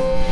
Thank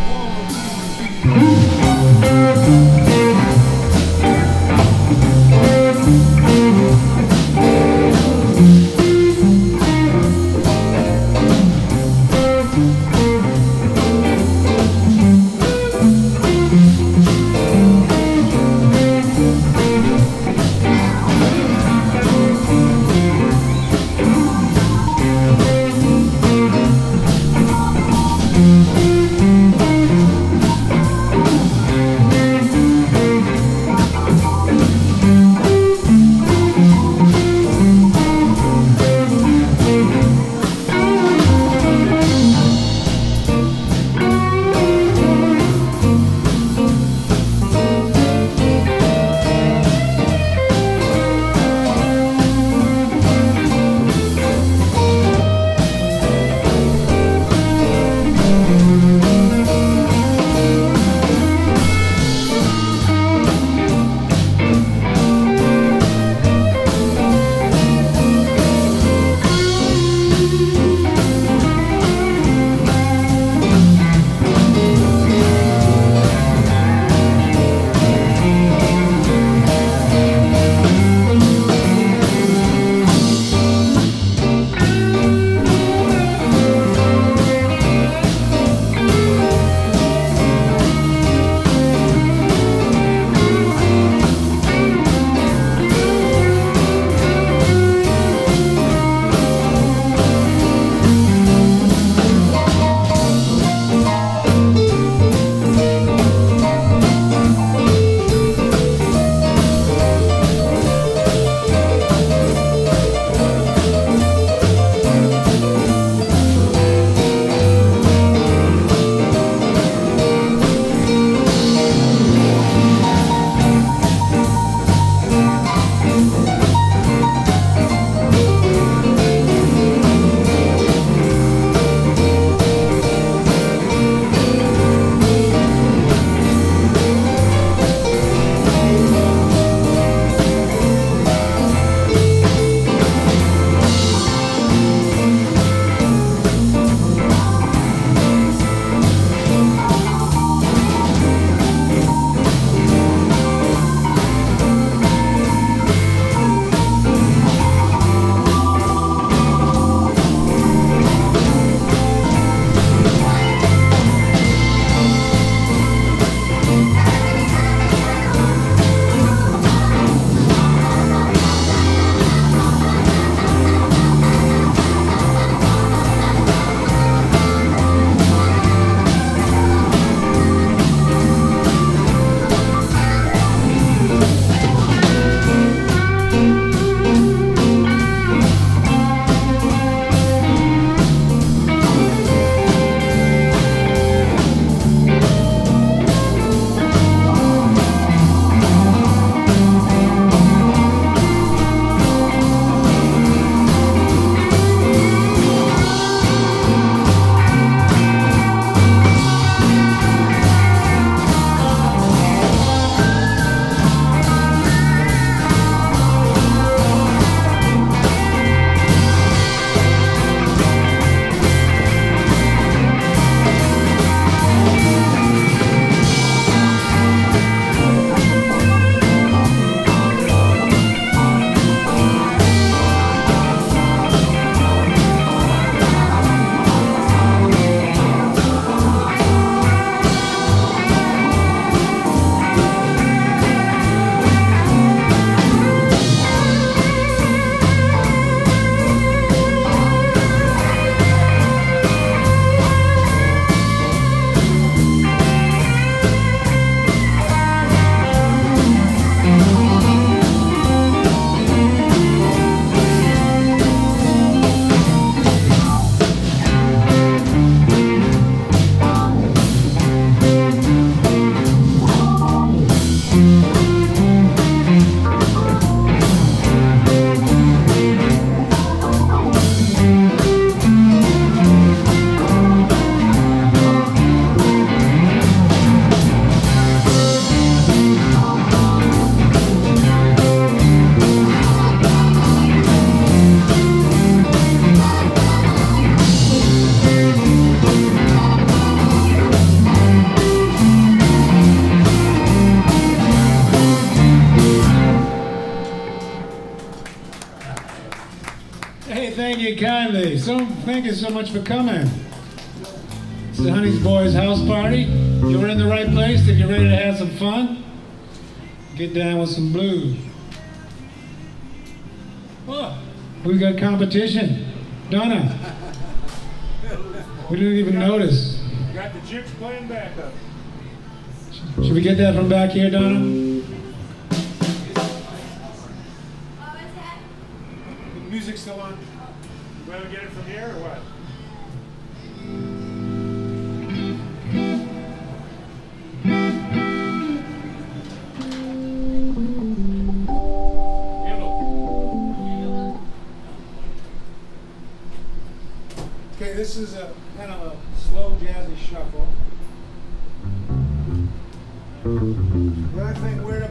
thank you so much for coming. It's the Honeyboy's house party. You're in the right place if you're ready to have some fun. Get down with some blues. Oh, We got competition. Donna. We didn't even notice. Got the chips playing back up. Should we get that from back here, Donna? Music still on. We're going to get it from here or what? Okay, this is a kind of a slow jazzy shuffle. But I think where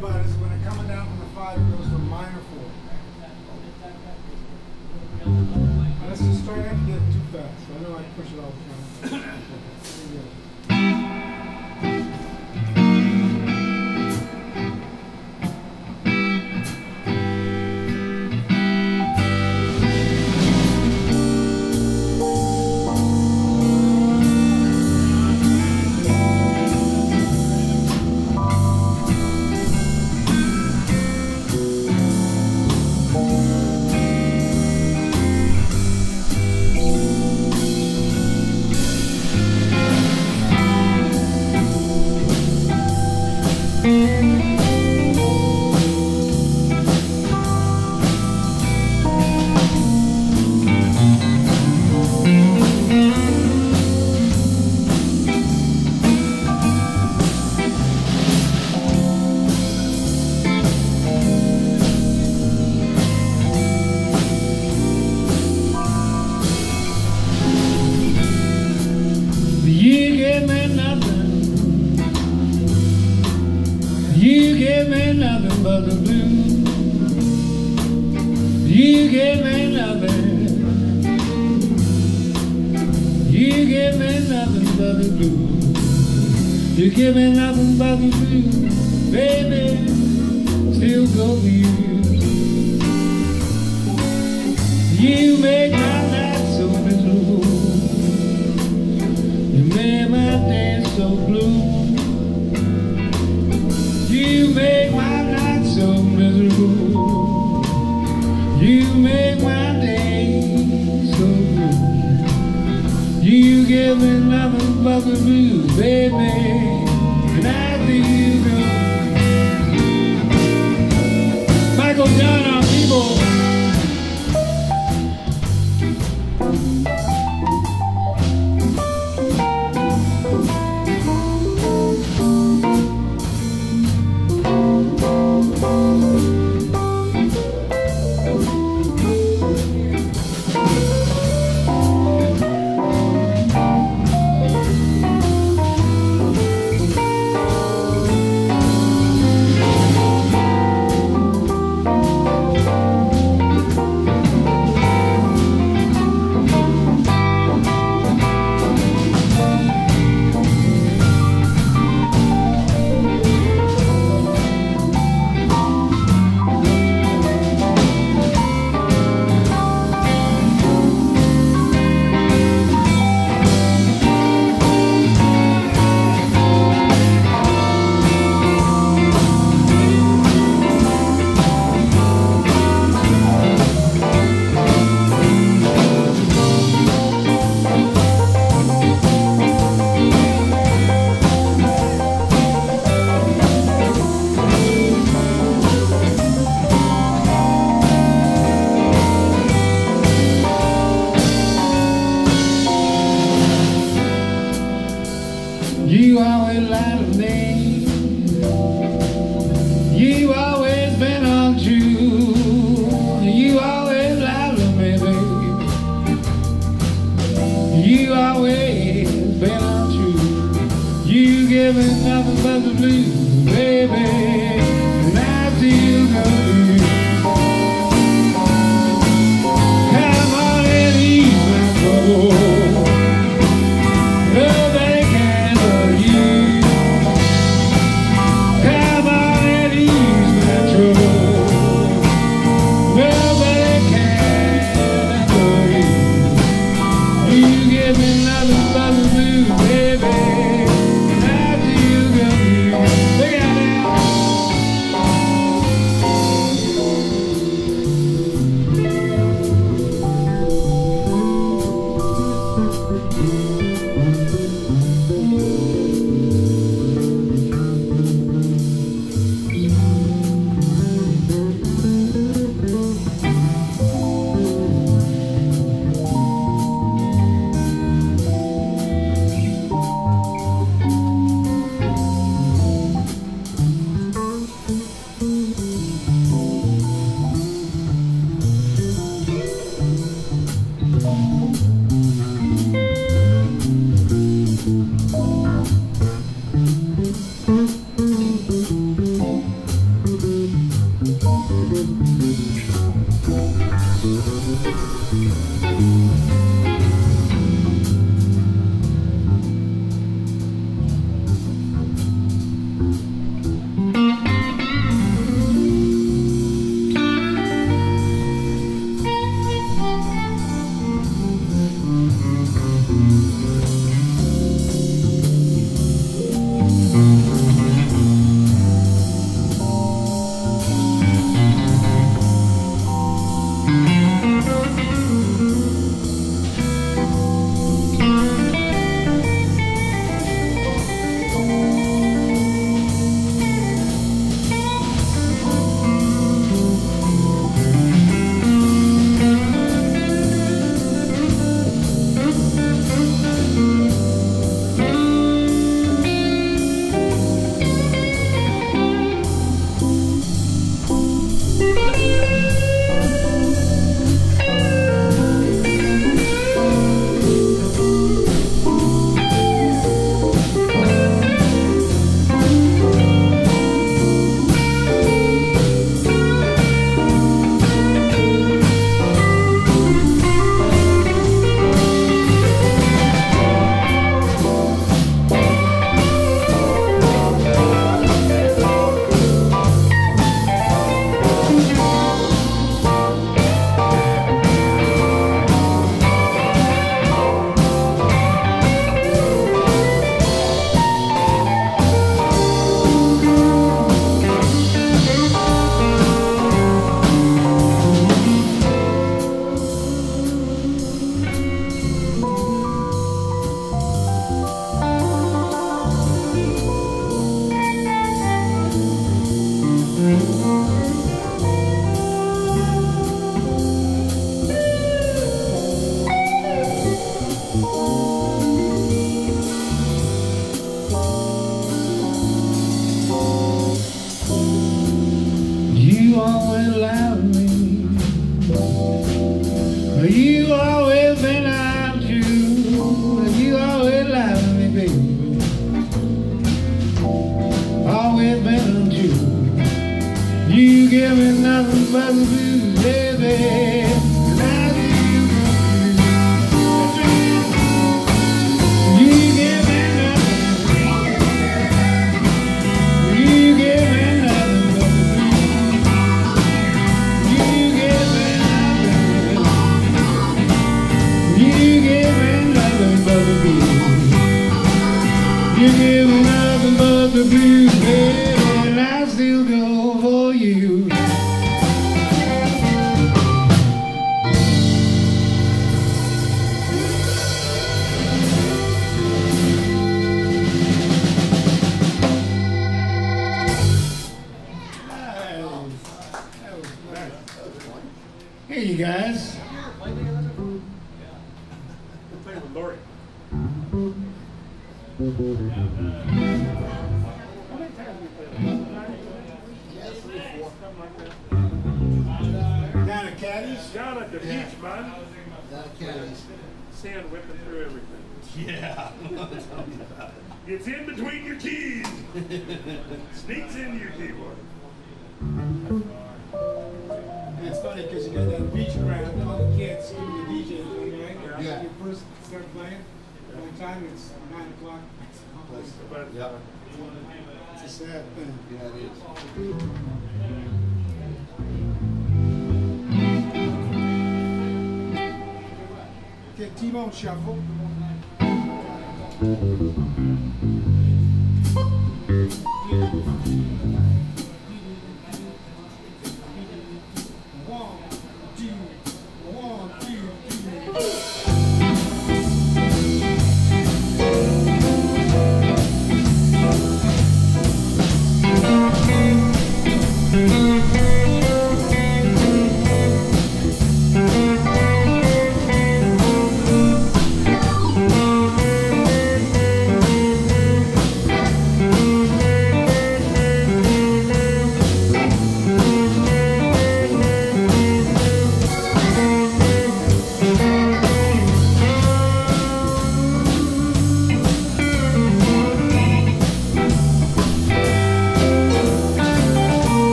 blues,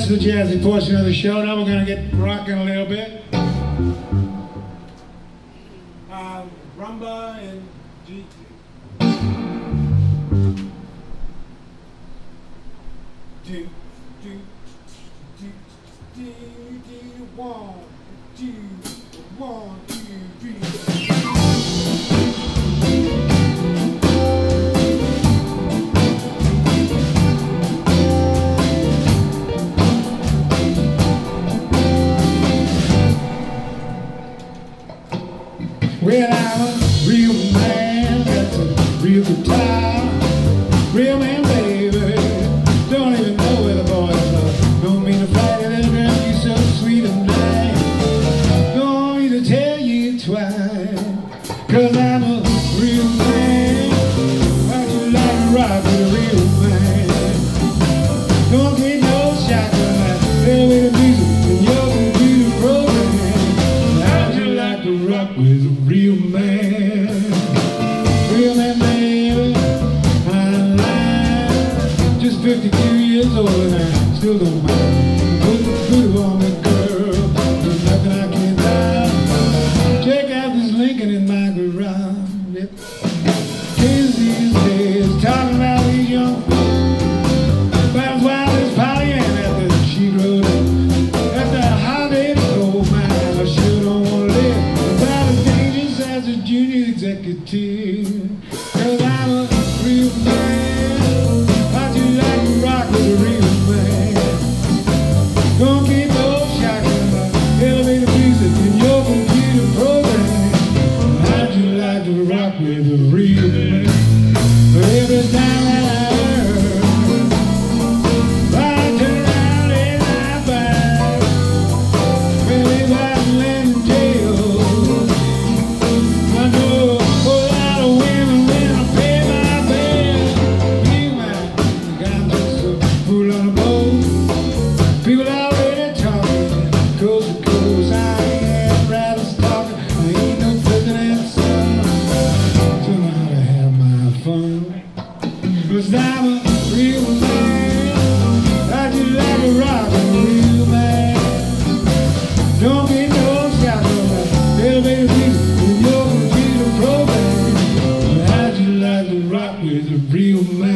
that's the jazzy portion of the show. Now we're going to get rocking a little bit. meu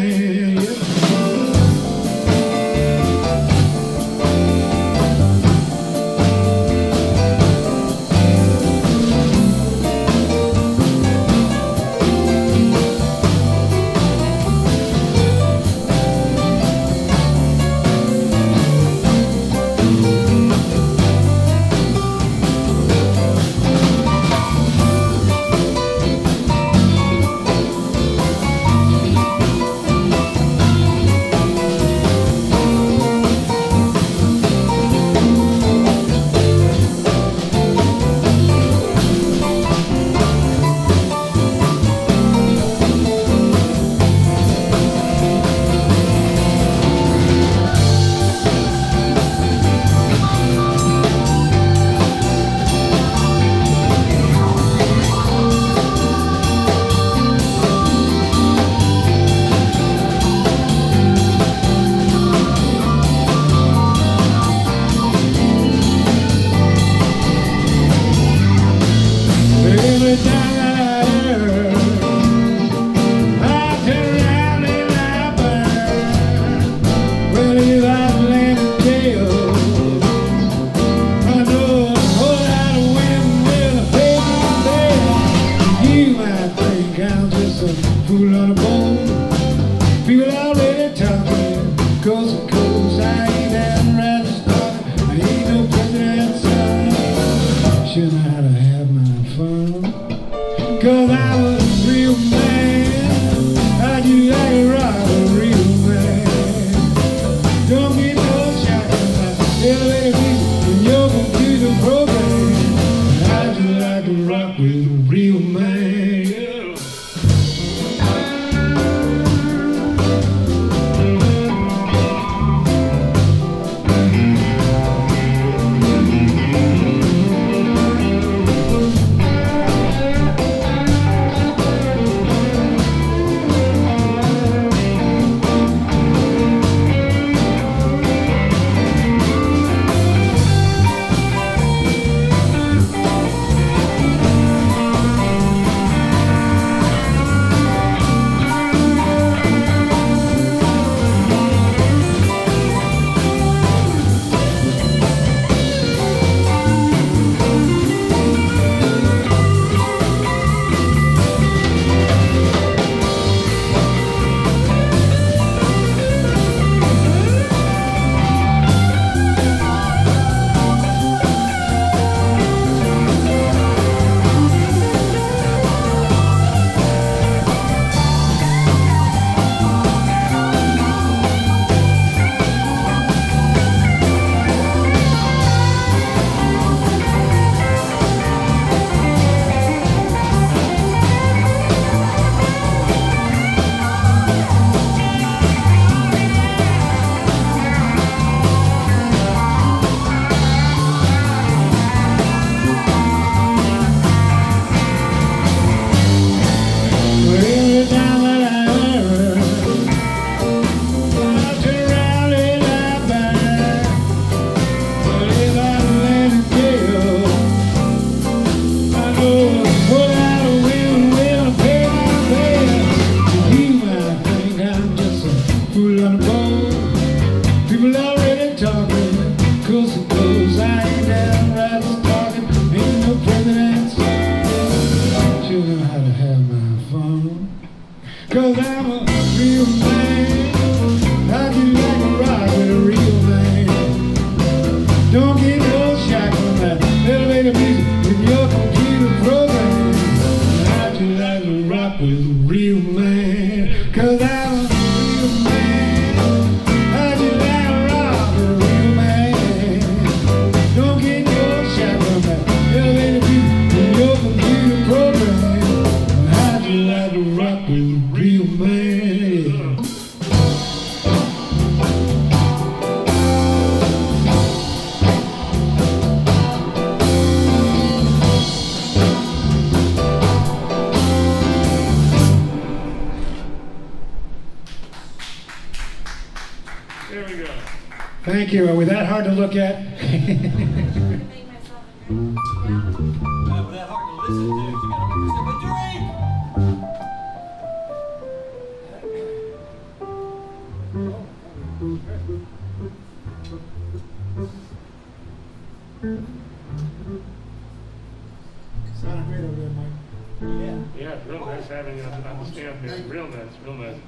Real mess. real mess.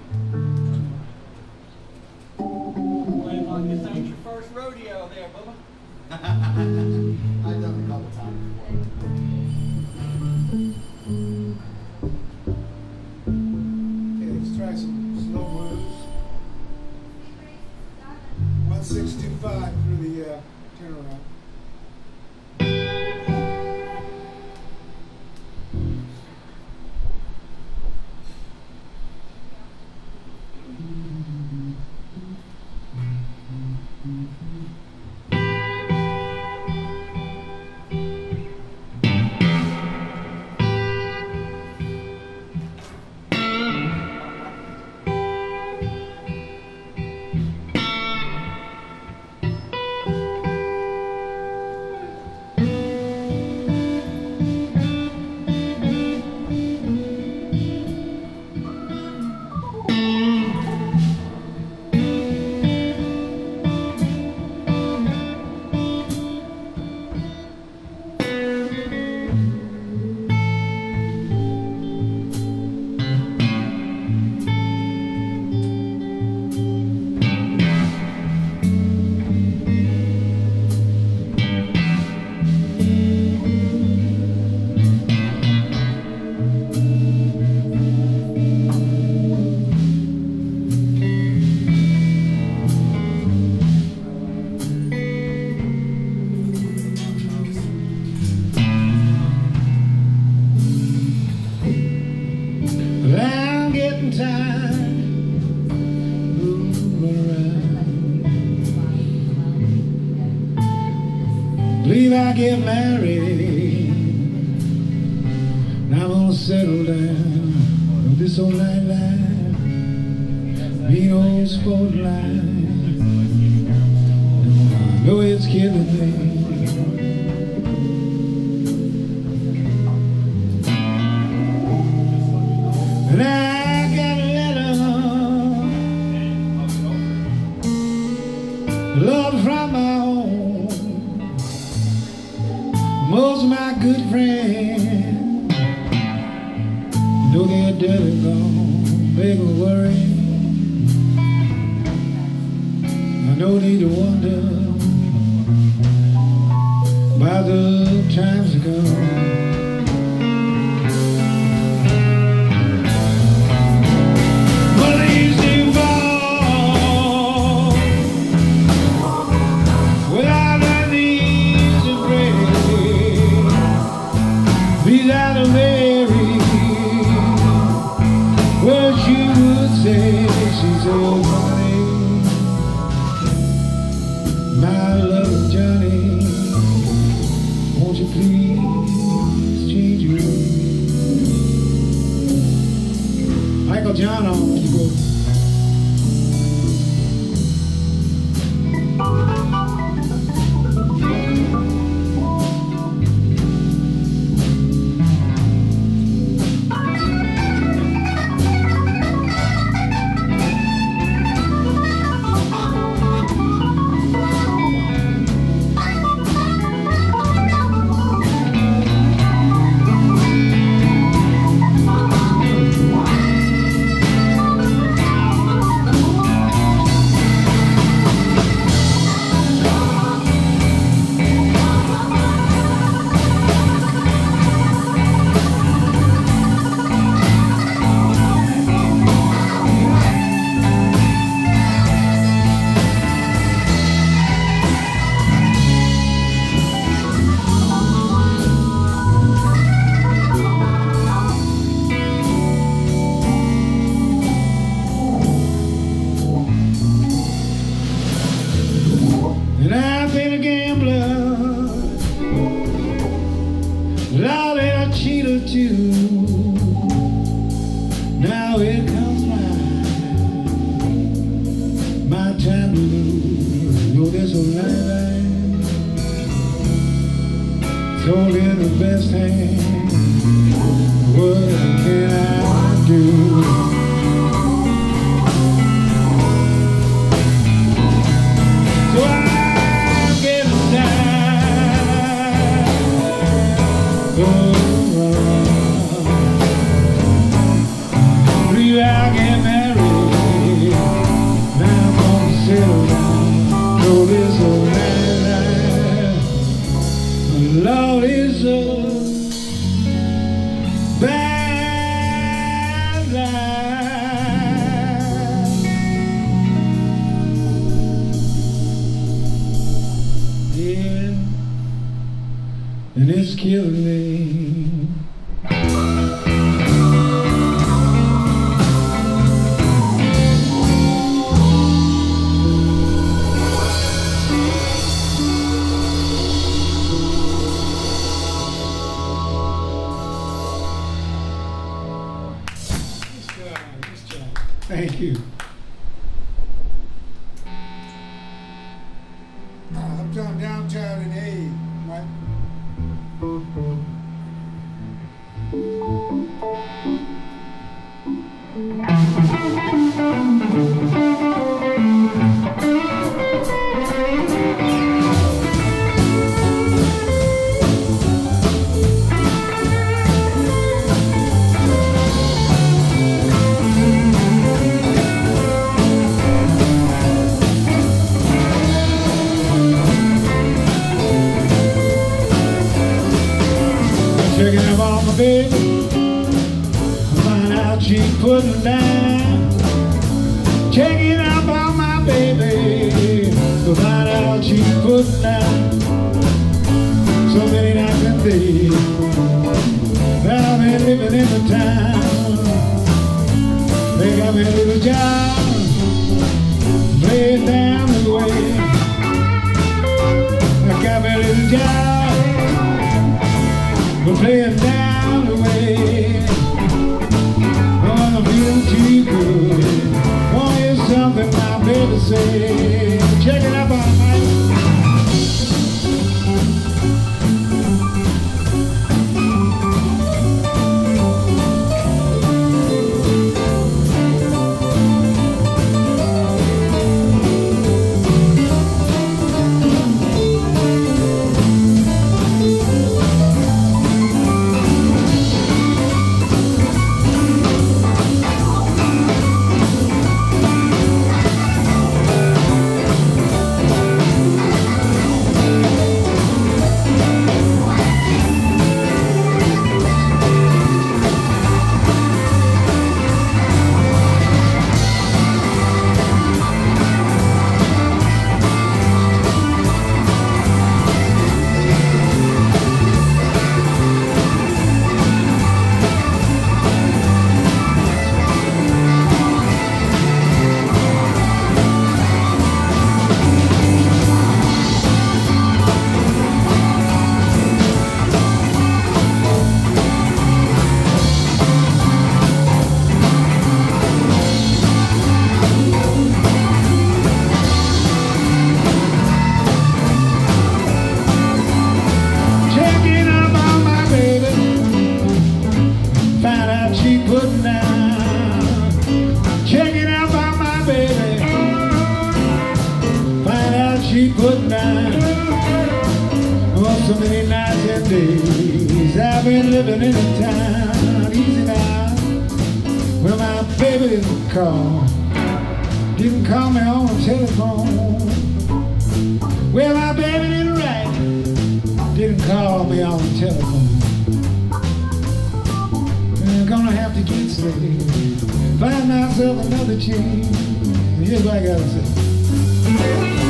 Well, this ain't your first rodeo there, Bubba. I've done it a couple times before. believe I get married. And I'm gonna settle down with this old night life, the old sport life. I know it's killing me. killing me. say. didn't call. Didn't call me on the telephone. Well, my baby did right. Didn't call me on the telephone. And I'm gonna have to get straight. Find myself another change. Here's what I gotta say.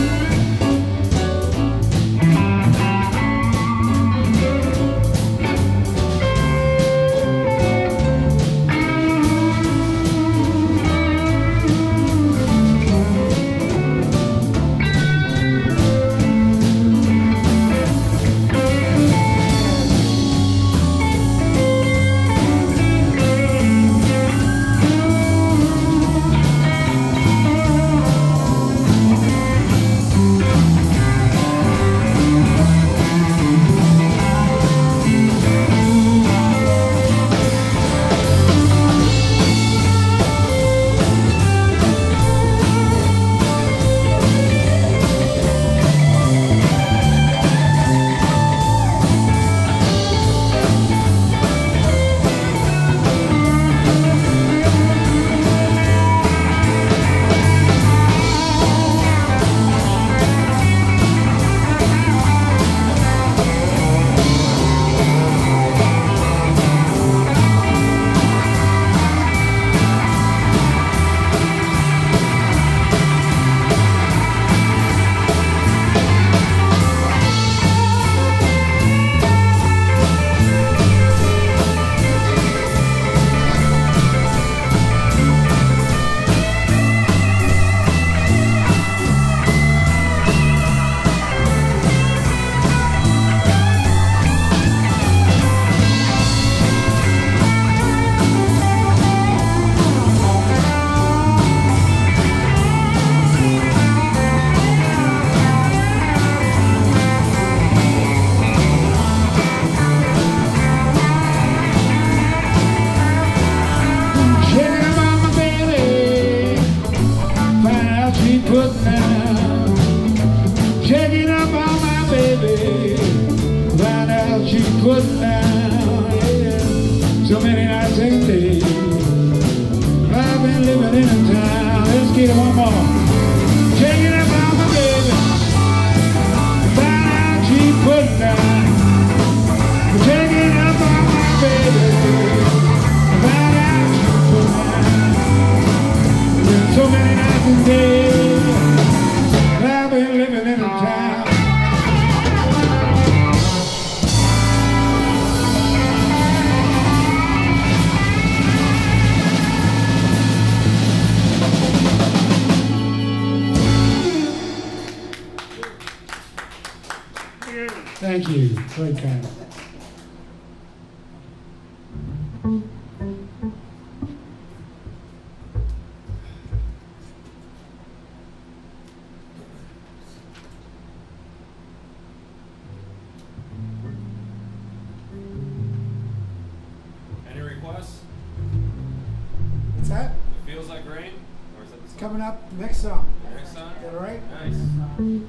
coming up next song. Next song? All right? Nice. We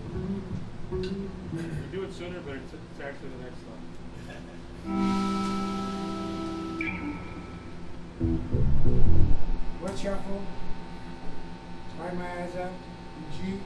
do it sooner, but it's, it's actually the next song. What's shuffle? Wipe my eyes out. G.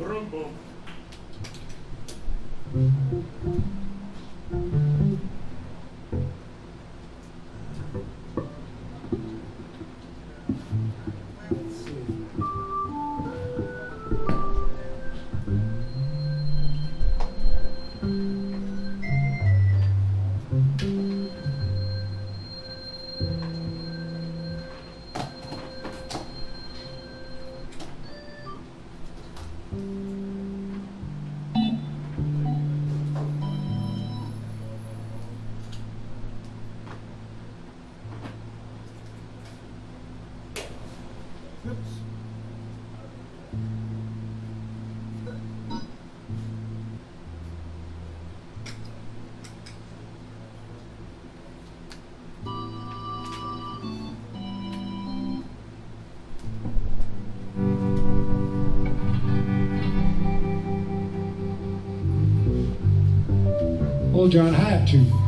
Rumbo. John, had to.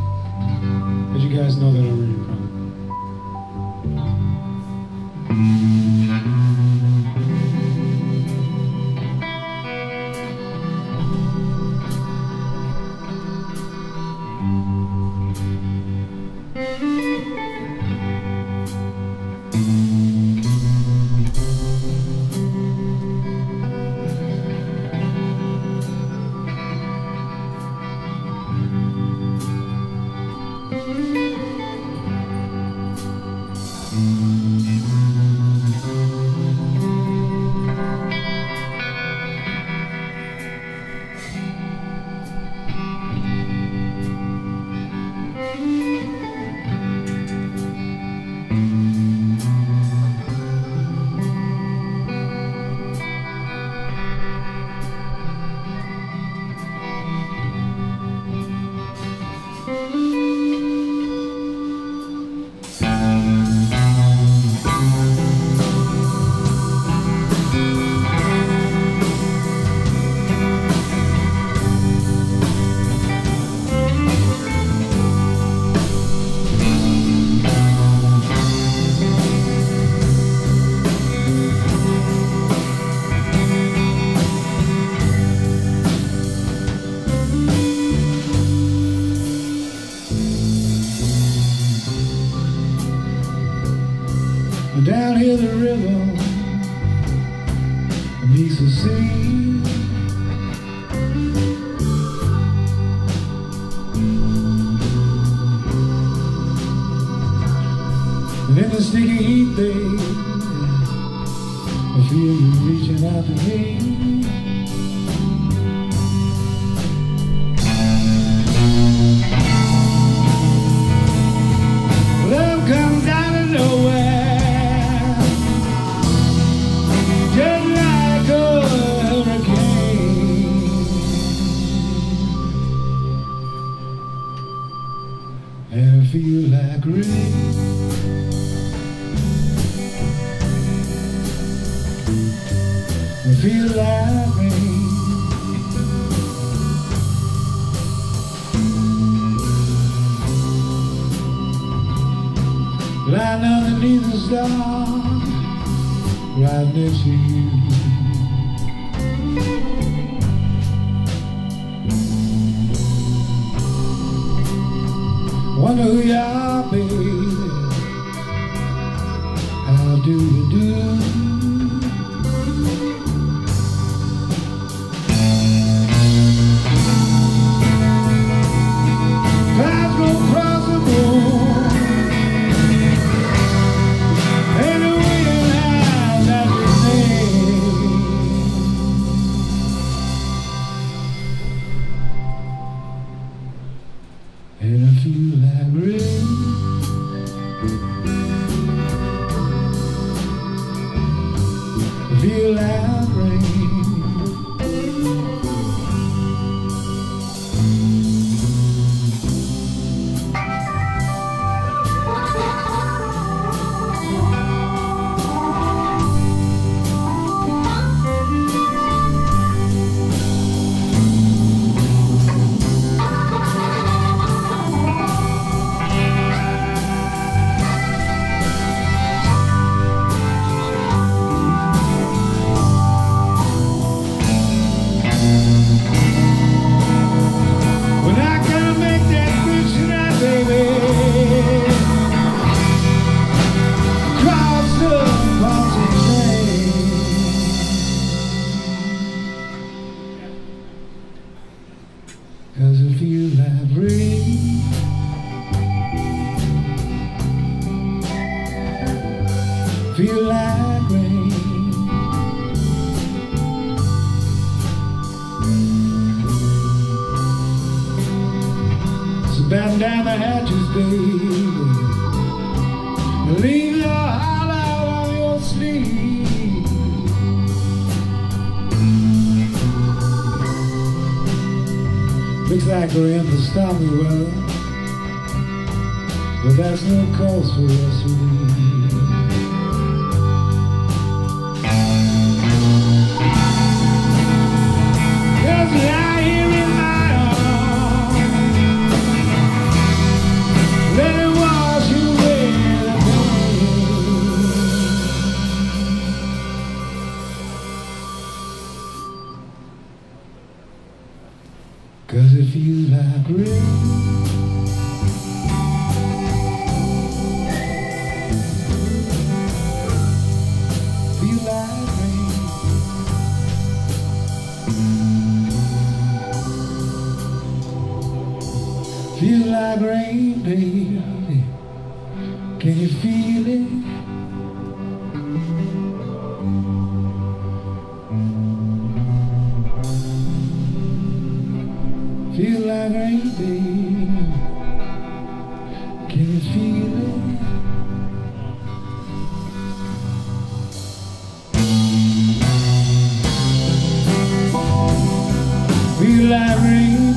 You feel like rain. Lying underneath the stars Right next to you. Wonder who you are, baby How do you do? Leave your heart out on your sleeve. Looks like we're in for stormy weather, but that's no cause for us to leave.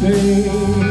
Baby.